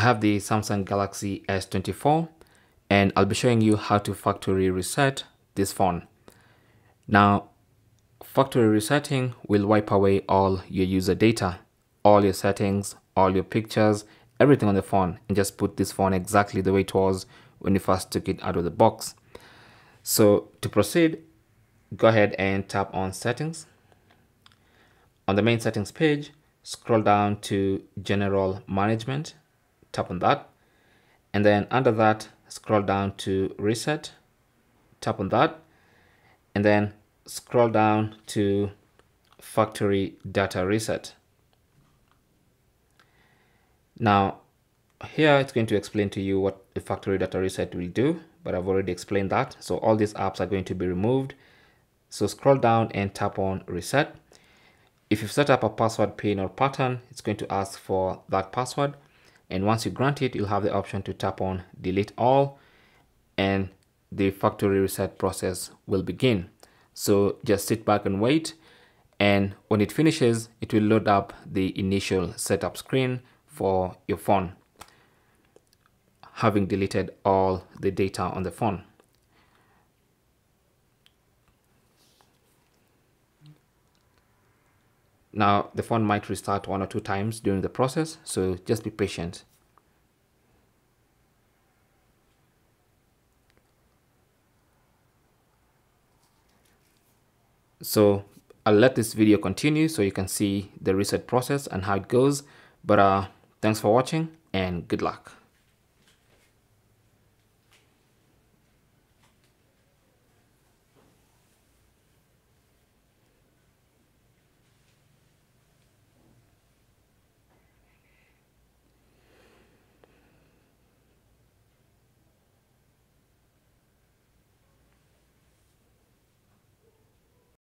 I have the Samsung Galaxy S24 and I'll be showing you how to factory reset this phone. Now, factory resetting will wipe away all your user data, all your settings, all your pictures, everything on the phone and just put this phone exactly the way it was when you first took it out of the box. So to proceed, go ahead and tap on settings. On the main settings page, scroll down to general management, tap on that. And then under that, scroll down to reset, tap on that. And then scroll down to factory data reset. Now, here it's going to explain to you what the factory data reset will do, but I've already explained that. So all these apps are going to be removed. So scroll down and tap on reset. If you've set up a password pin or pattern, it's going to ask for that password. And once you grant it, you'll have the option to tap on delete all and the factory reset process will begin. So just sit back and wait. And when it finishes, it will load up the initial setup screen for your phone, having deleted all the data on the phone. Now, the phone might restart one or two times during the process, so just be patient. So I'll let this video continue so you can see the reset process and how it goes. But uh, thanks for watching and good luck.